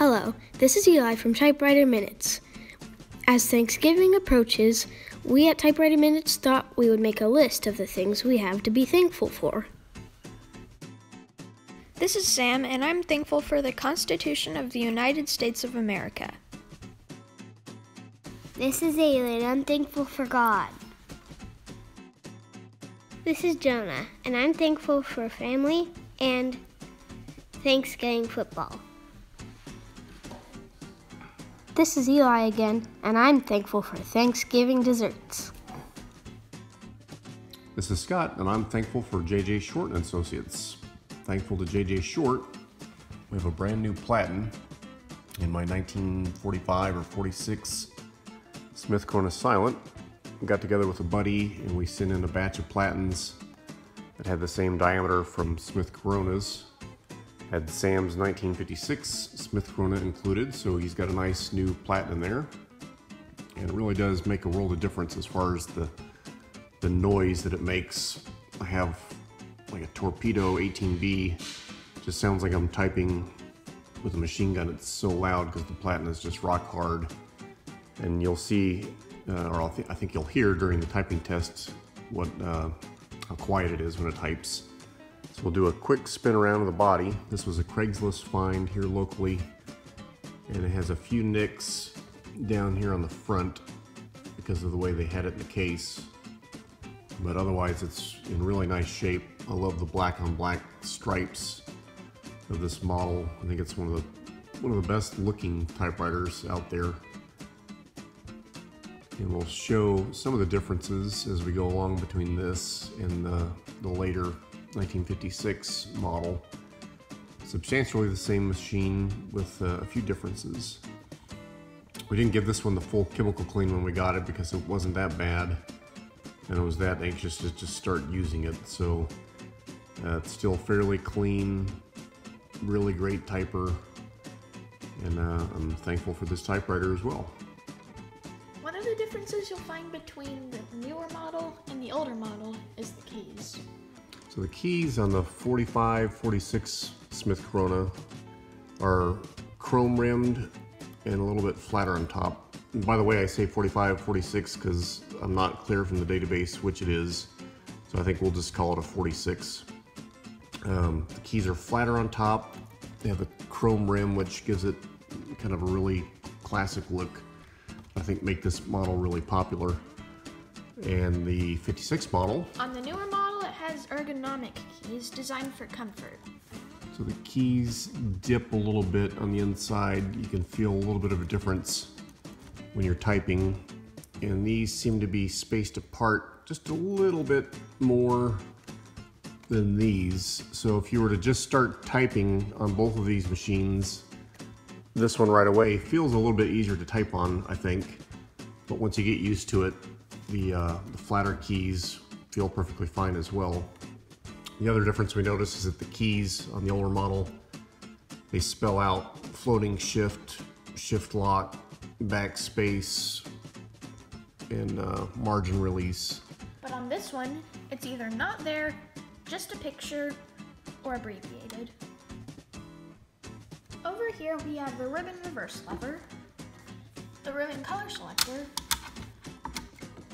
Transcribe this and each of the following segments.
Hello, this is Eli from Typewriter Minutes. As Thanksgiving approaches, we at Typewriter Minutes thought we would make a list of the things we have to be thankful for. This is Sam, and I'm thankful for the Constitution of the United States of America. This is Aylin. I'm thankful for God. This is Jonah, and I'm thankful for family and Thanksgiving football. This is Eli again, and I'm thankful for Thanksgiving desserts. This is Scott, and I'm thankful for JJ Short and Associates. Thankful to JJ Short, we have a brand new Platen in my 1945 or 46 Smith Corona Silent. Got together with a buddy and we sent in a batch of Platens that had the same diameter from Smith Coronas had Sam's 1956 Smith Corona included, so he's got a nice new platen there. And it really does make a world of difference as far as the the noise that it makes. I have like a Torpedo 18B, just sounds like I'm typing with a machine gun. It's so loud because the platen is just rock hard. And you'll see, uh, or th I think you'll hear during the typing test what uh, how quiet it is when it types. We'll do a quick spin around of the body. This was a Craigslist find here locally, and it has a few nicks down here on the front because of the way they had it in the case. But otherwise, it's in really nice shape. I love the black on black stripes of this model. I think it's one of the one of the best looking typewriters out there. And we'll show some of the differences as we go along between this and the, the later 1956 model. Substantially the same machine with uh, a few differences. We didn't give this one the full chemical clean when we got it because it wasn't that bad and I was that anxious to just start using it. So uh, it's still fairly clean, really great typer, and uh, I'm thankful for this typewriter as well. One of the differences you'll find between the newer model and the older model is the keys. So the keys on the 45, 46 Smith Corona are chrome rimmed and a little bit flatter on top. And by the way, I say 45, 46 because I'm not clear from the database which it is. So I think we'll just call it a 46. Um, the keys are flatter on top. They have a chrome rim, which gives it kind of a really classic look. I think make this model really popular. And the 56 model. On the newer has ergonomic keys designed for comfort. So the keys dip a little bit on the inside. You can feel a little bit of a difference when you're typing. And these seem to be spaced apart just a little bit more than these. So if you were to just start typing on both of these machines, this one right away feels a little bit easier to type on, I think. But once you get used to it, the, uh, the flatter keys feel perfectly fine as well. The other difference we notice is that the keys on the older model, they spell out floating shift, shift lock, backspace, and uh, margin release. But on this one, it's either not there, just a picture, or abbreviated. Over here we have the ribbon reverse lever, the ribbon color selector,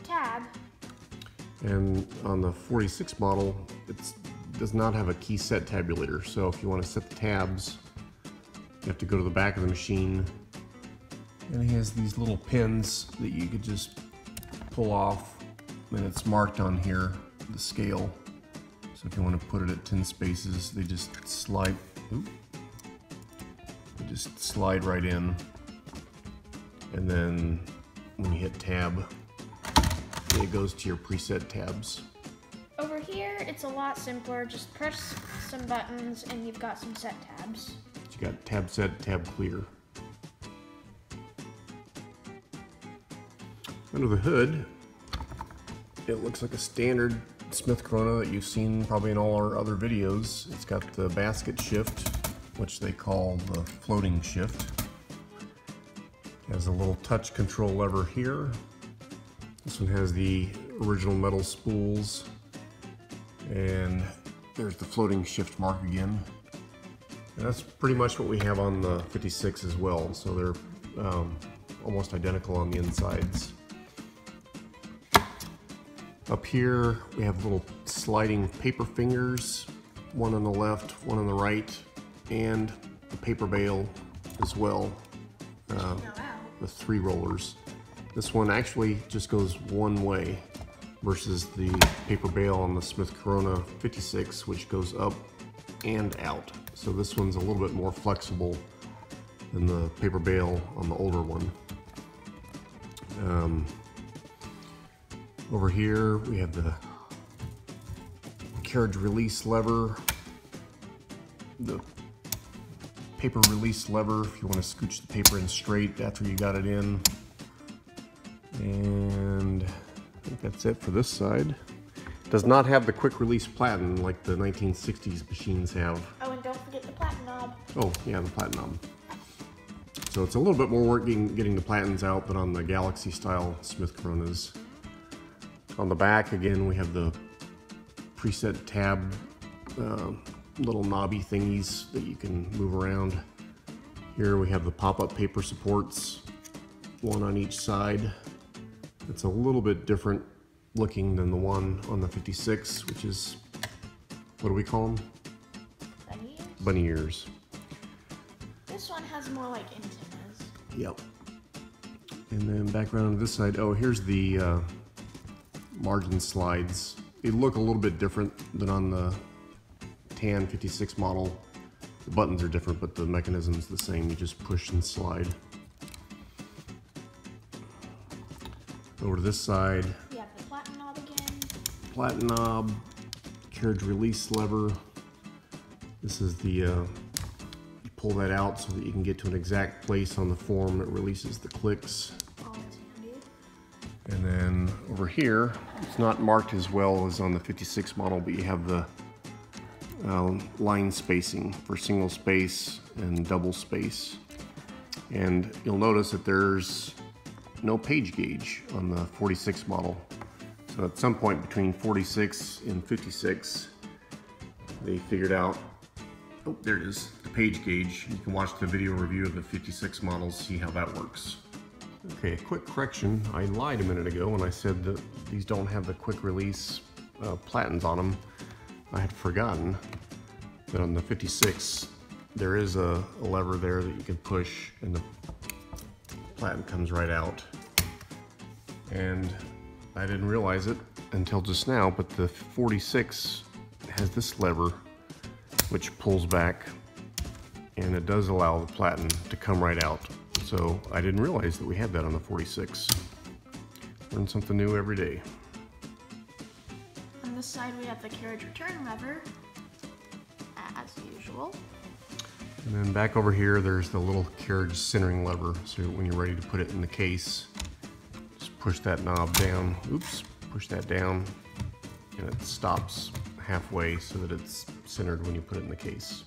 tab, and on the 46 model, it does not have a key set tabulator. So if you want to set the tabs, you have to go to the back of the machine. And it has these little pins that you could just pull off. And it's marked on here, the scale. So if you want to put it at 10 spaces, they just slide, oops, they just slide right in. And then when you hit tab, it goes to your preset tabs. Over here, it's a lot simpler. Just press some buttons and you've got some set tabs. You got tab set, tab clear. Under the hood, it looks like a standard Smith Corona that you've seen probably in all our other videos. It's got the basket shift, which they call the floating shift. It has a little touch control lever here this one has the original metal spools and there's the floating shift mark again. That's pretty much what we have on the 56 as well. So they're um, almost identical on the insides. Up here, we have little sliding paper fingers, one on the left, one on the right, and the paper bale as well, uh, with three rollers. This one actually just goes one way versus the paper bale on the Smith Corona 56, which goes up and out. So this one's a little bit more flexible than the paper bale on the older one. Um, over here we have the carriage release lever, the paper release lever if you want to scooch the paper in straight after you got it in. And I think that's it for this side. Does not have the quick release platen like the 1960s machines have. Oh, and don't forget the platen knob. Oh, yeah, the platen knob. So it's a little bit more work getting, getting the platens out than on the Galaxie style Smith Coronas. On the back, again, we have the preset tab uh, little knobby thingies that you can move around. Here we have the pop-up paper supports, one on each side. It's a little bit different looking than the one on the 56, which is, what do we call them? Bunny ears. Bunny ears. This one has more like antennas. Yep. And then back around to this side, oh, here's the uh, margin slides. They look a little bit different than on the tan 56 model. The buttons are different, but the mechanism's the same. You just push and slide. Over to this side, You have the platen knob again. platen knob, carriage release lever. This is the, uh, you pull that out so that you can get to an exact place on the form. It releases the clicks. And then over here, it's not marked as well as on the 56 model, but you have the uh, line spacing for single space and double space. And you'll notice that there's no page gauge on the 46 model. So at some point between 46 and 56, they figured out, oh, there it is, the page gauge. You can watch the video review of the 56 models, see how that works. Okay, a quick correction. I lied a minute ago when I said that these don't have the quick release uh, platens on them. I had forgotten that on the 56 there is a, a lever there that you can push and the platen comes right out. And I didn't realize it until just now, but the 46 has this lever which pulls back and it does allow the platen to come right out. So I didn't realize that we had that on the 46. Learn something new every day. On this side, we have the carriage return lever, as usual. And then back over here, there's the little carriage centering lever. So when you're ready to put it in the case, just push that knob down. Oops, push that down, and it stops halfway so that it's centered when you put it in the case.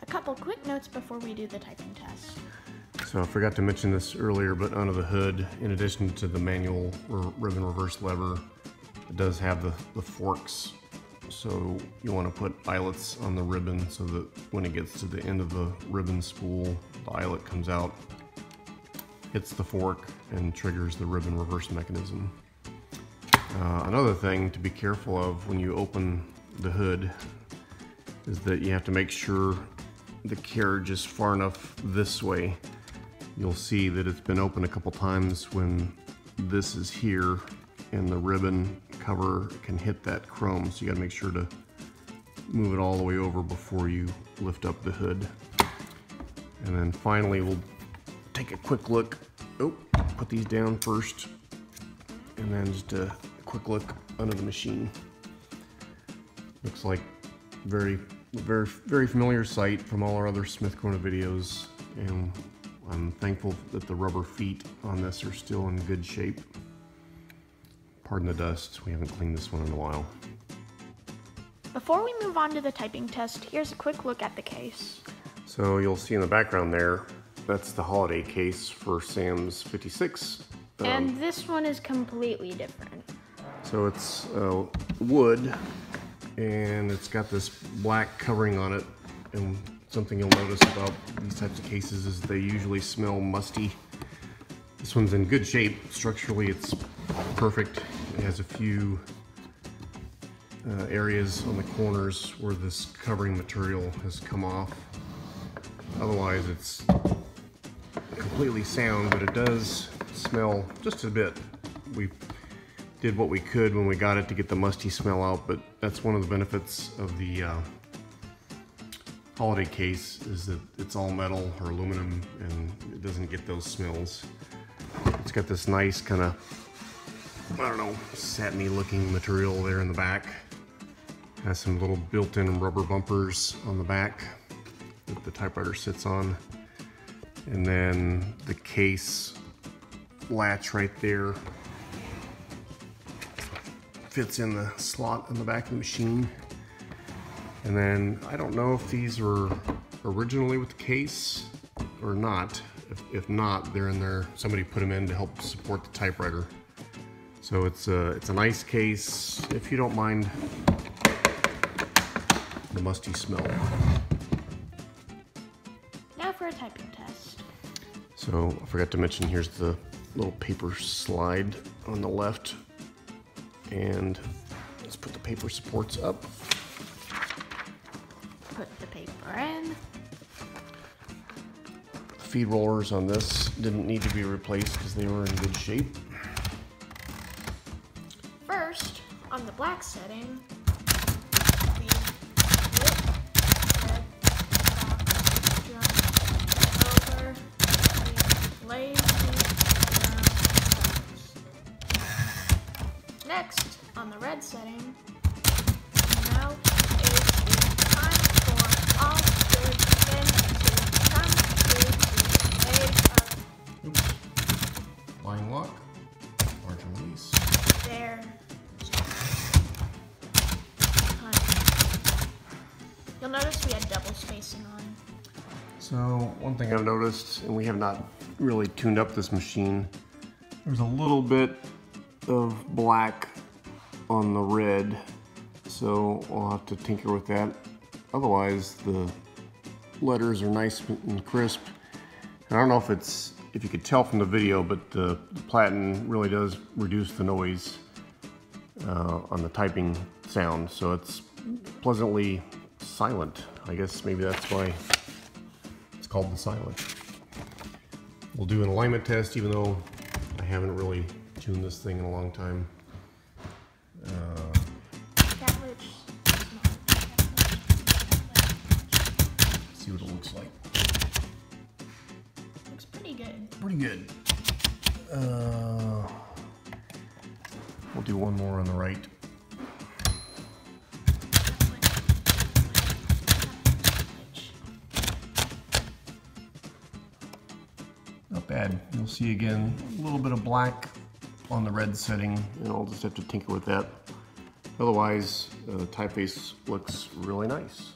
A couple quick notes before we do the typing test. So I forgot to mention this earlier, but under the hood, in addition to the manual ribbon reverse lever, it does have the, the forks. So you want to put eyelets on the ribbon so that when it gets to the end of the ribbon spool, the eyelet comes out, hits the fork, and triggers the ribbon reverse mechanism. Uh, another thing to be careful of when you open the hood is that you have to make sure the carriage is far enough this way. You'll see that it's been opened a couple times when this is here and the ribbon cover can hit that chrome. So you gotta make sure to move it all the way over before you lift up the hood. And then finally, we'll take a quick look. Oh, put these down first. And then just a quick look under the machine. Looks like very, very, very familiar sight from all our other Smith Corona videos. And I'm thankful that the rubber feet on this are still in good shape. Pardon the dust, we haven't cleaned this one in a while. Before we move on to the typing test, here's a quick look at the case. So you'll see in the background there, that's the holiday case for Sam's 56. Um, And this one is completely different. So it's uh, wood, and it's got this black covering on it, and something you'll notice about these types of cases is they usually smell musty. This one's in good shape. Structurally, it's perfect. It has a few uh, areas on the corners where this covering material has come off. Otherwise, it's completely sound, but it does smell just a bit. We did what we could when we got it to get the musty smell out, but that's one of the benefits of the uh, holiday case is that it's all metal or aluminum and it doesn't get those smells. It's got this nice kind of, I don't know, satiny looking material there in the back. Has some little built-in rubber bumpers on the back that the typewriter sits on. And then the case latch right there fits in the slot in the back of the machine. And then I don't know if these were originally with the case or not. If, if not, they're in there. Somebody put them in to help support the typewriter. So it's a, it's a nice case, if you don't mind the musty smell. Now for a typing test. So I forgot to mention, here's the little paper slide on the left. And let's put the paper supports up. Put the paper in. The feed rollers on this didn't need to be replaced because they were in good shape. On the red setting, now is the time for all good things to come to the age of Oops. Line lock, large release. there. You'll notice we had double spacing on. So one thing I've noticed, and we have not really tuned up this machine, there's a little bit of black on the red, so I'll have to tinker with that. Otherwise, the letters are nice and crisp. And I don't know if it's if you could tell from the video, but the, platen really does reduce the noise uh, on the typing sound, so it's pleasantly silent. I guess maybe that's why it's called the silent. We'll do an alignment test, even though I haven't really tuned this thing in a long time. Uh, we'll do one more on the right. Not bad. You'll see again a little bit of black on the red setting, and I'll just have to tinker with that. Otherwise, uh, the typeface looks really nice.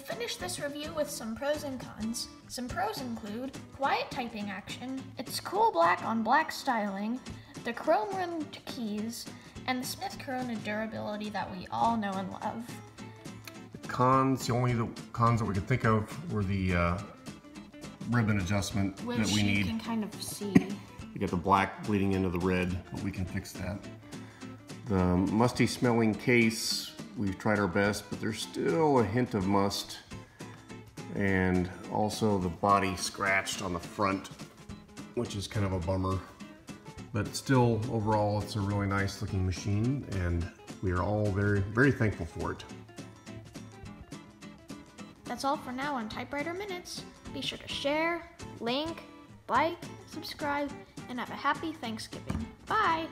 We'll finish this review with some pros and cons. Some pros include quiet typing action, its cool black on black styling, the chrome rimmed keys, and the Smith Corona durability that we all know and love. Cons, the only the cons that we could think of were the uh, ribbon adjustment Which that we need. you need. can kind of see. You got the black bleeding into the red, but we can fix that. The musty smelling case, we've tried our best, but there's still a hint of must. And also the body scratched on the front, which is kind of a bummer. But still, overall, it's a really nice looking machine, and we are all very, very thankful for it. That's all for now on Typewriter Minutes. Be sure to share, link, like, subscribe, and have a happy Thanksgiving. Bye!